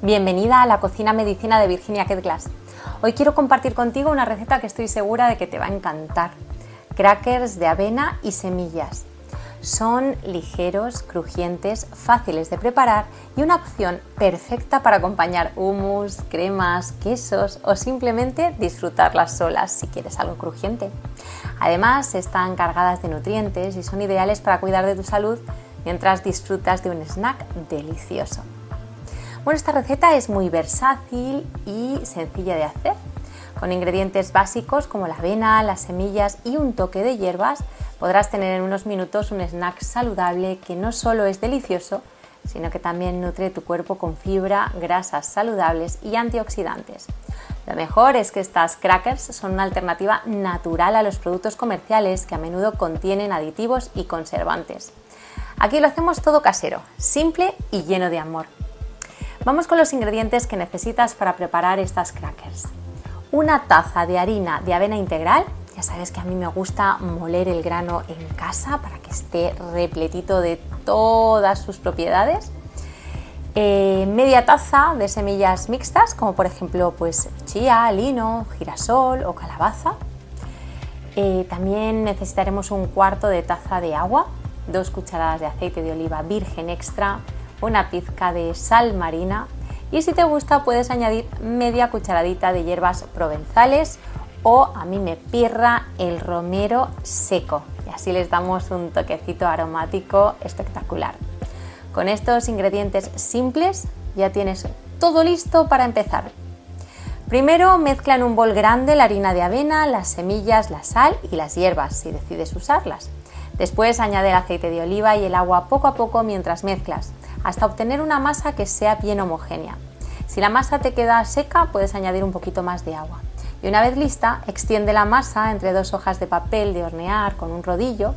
Bienvenida a la cocina medicina de Virginia Glass. Hoy quiero compartir contigo una receta que estoy segura de que te va a encantar. Crackers de avena y semillas. Son ligeros, crujientes, fáciles de preparar y una opción perfecta para acompañar hummus, cremas, quesos o simplemente disfrutarlas solas si quieres algo crujiente. Además, están cargadas de nutrientes y son ideales para cuidar de tu salud mientras disfrutas de un snack delicioso. Bueno, esta receta es muy versátil y sencilla de hacer. Con ingredientes básicos como la avena, las semillas y un toque de hierbas, podrás tener en unos minutos un snack saludable que no solo es delicioso, sino que también nutre tu cuerpo con fibra, grasas saludables y antioxidantes. Lo mejor es que estas crackers son una alternativa natural a los productos comerciales que a menudo contienen aditivos y conservantes. Aquí lo hacemos todo casero, simple y lleno de amor. Vamos con los ingredientes que necesitas para preparar estas crackers. Una taza de harina de avena integral, ya sabes que a mí me gusta moler el grano en casa para que esté repletito de todas sus propiedades. Eh, media taza de semillas mixtas, como por ejemplo pues chía, lino, girasol o calabaza. Eh, también necesitaremos un cuarto de taza de agua, dos cucharadas de aceite de oliva virgen extra, una pizca de sal marina y si te gusta puedes añadir media cucharadita de hierbas provenzales o a mí me pirra el romero seco y así les damos un toquecito aromático espectacular. Con estos ingredientes simples ya tienes todo listo para empezar. Primero mezcla en un bol grande la harina de avena, las semillas, la sal y las hierbas si decides usarlas. Después añade el aceite de oliva y el agua poco a poco mientras mezclas hasta obtener una masa que sea bien homogénea. Si la masa te queda seca, puedes añadir un poquito más de agua. Y una vez lista, extiende la masa entre dos hojas de papel de hornear con un rodillo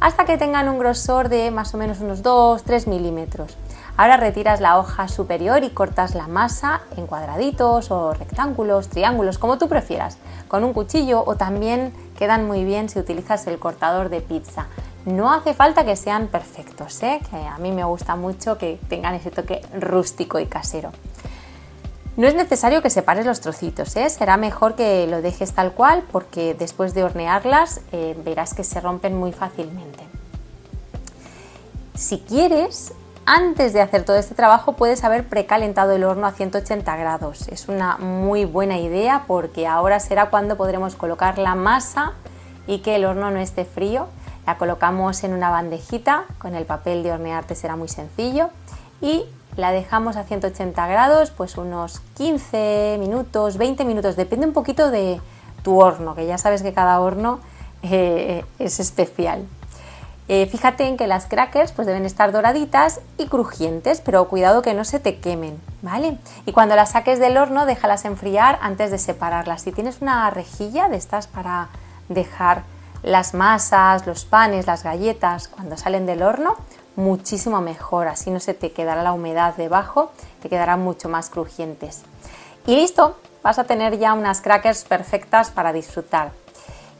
hasta que tengan un grosor de más o menos unos 2-3 milímetros. Ahora retiras la hoja superior y cortas la masa en cuadraditos o rectángulos, triángulos, como tú prefieras, con un cuchillo o también quedan muy bien si utilizas el cortador de pizza. No hace falta que sean perfectos, ¿eh? que a mí me gusta mucho que tengan ese toque rústico y casero. No es necesario que separes los trocitos, ¿eh? será mejor que lo dejes tal cual porque después de hornearlas eh, verás que se rompen muy fácilmente. Si quieres, antes de hacer todo este trabajo puedes haber precalentado el horno a 180 grados. Es una muy buena idea porque ahora será cuando podremos colocar la masa y que el horno no esté frío la colocamos en una bandejita, con el papel de hornear te será muy sencillo y la dejamos a 180 grados, pues unos 15 minutos, 20 minutos, depende un poquito de tu horno, que ya sabes que cada horno eh, es especial. Eh, fíjate en que las crackers pues deben estar doraditas y crujientes, pero cuidado que no se te quemen, ¿vale? Y cuando las saques del horno, déjalas enfriar antes de separarlas. Si tienes una rejilla de estas para dejar las masas, los panes, las galletas, cuando salen del horno, muchísimo mejor, así no se te quedará la humedad debajo, te quedarán mucho más crujientes. Y listo, vas a tener ya unas crackers perfectas para disfrutar.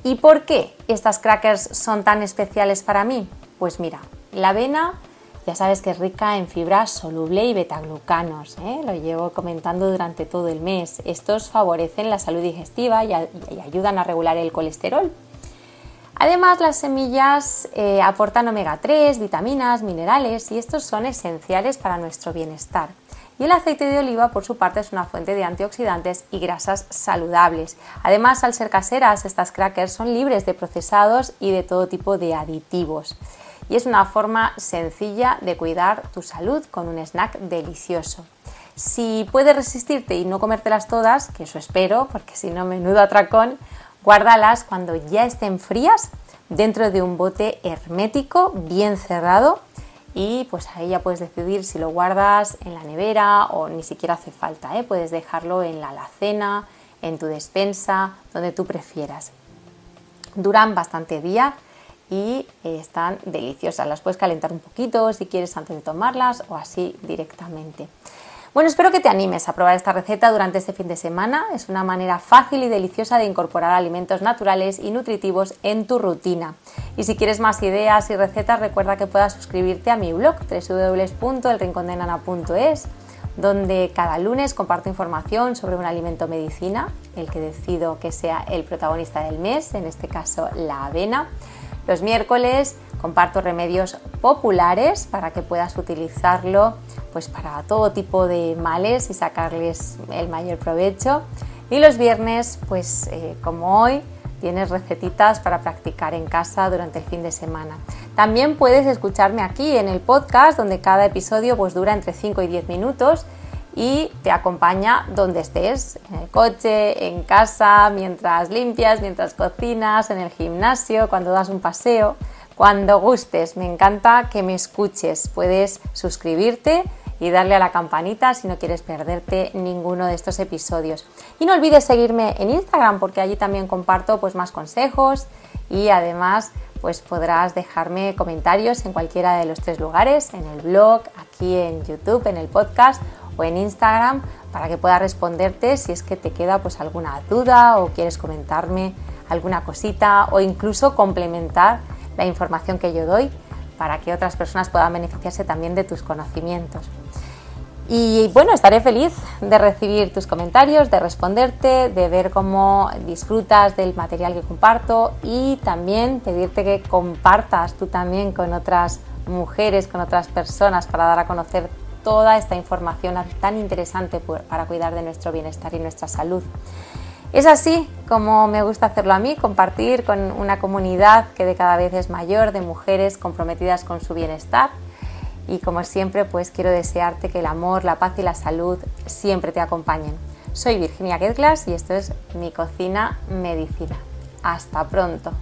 ¿Y por qué estas crackers son tan especiales para mí? Pues mira, la avena ya sabes que es rica en fibra soluble y betaglucanos, ¿eh? lo llevo comentando durante todo el mes. Estos favorecen la salud digestiva y ayudan a regular el colesterol, Además, las semillas eh, aportan omega 3, vitaminas, minerales y estos son esenciales para nuestro bienestar. Y el aceite de oliva, por su parte, es una fuente de antioxidantes y grasas saludables. Además, al ser caseras, estas crackers son libres de procesados y de todo tipo de aditivos. Y es una forma sencilla de cuidar tu salud con un snack delicioso. Si puedes resistirte y no comértelas todas, que eso espero, porque si no, menudo atracón, Guárdalas cuando ya estén frías dentro de un bote hermético bien cerrado y pues ahí ya puedes decidir si lo guardas en la nevera o ni siquiera hace falta, ¿eh? puedes dejarlo en la alacena, en tu despensa, donde tú prefieras. Duran bastante día y están deliciosas, las puedes calentar un poquito si quieres antes de tomarlas o así directamente. Bueno, espero que te animes a probar esta receta durante este fin de semana. Es una manera fácil y deliciosa de incorporar alimentos naturales y nutritivos en tu rutina. Y si quieres más ideas y recetas, recuerda que puedas suscribirte a mi blog www.elrincondenana.es donde cada lunes comparto información sobre un alimento medicina, el que decido que sea el protagonista del mes, en este caso la avena. Los miércoles comparto remedios populares para que puedas utilizarlo pues para todo tipo de males y sacarles el mayor provecho. Y los viernes, pues eh, como hoy, tienes recetitas para practicar en casa durante el fin de semana. También puedes escucharme aquí en el podcast, donde cada episodio pues, dura entre 5 y 10 minutos y te acompaña donde estés, en el coche, en casa, mientras limpias, mientras cocinas, en el gimnasio, cuando das un paseo, cuando gustes. Me encanta que me escuches. Puedes suscribirte y darle a la campanita si no quieres perderte ninguno de estos episodios. Y no olvides seguirme en Instagram porque allí también comparto pues más consejos y además pues podrás dejarme comentarios en cualquiera de los tres lugares, en el blog, aquí en YouTube, en el podcast o en Instagram para que pueda responderte si es que te queda pues alguna duda o quieres comentarme alguna cosita o incluso complementar la información que yo doy para que otras personas puedan beneficiarse también de tus conocimientos. Y bueno, estaré feliz de recibir tus comentarios, de responderte, de ver cómo disfrutas del material que comparto y también pedirte que compartas tú también con otras mujeres, con otras personas para dar a conocer toda esta información tan interesante para cuidar de nuestro bienestar y nuestra salud. Es así como me gusta hacerlo a mí, compartir con una comunidad que de cada vez es mayor de mujeres comprometidas con su bienestar. Y como siempre, pues quiero desearte que el amor, la paz y la salud siempre te acompañen. Soy Virginia Getglas y esto es Mi Cocina Medicina. Hasta pronto.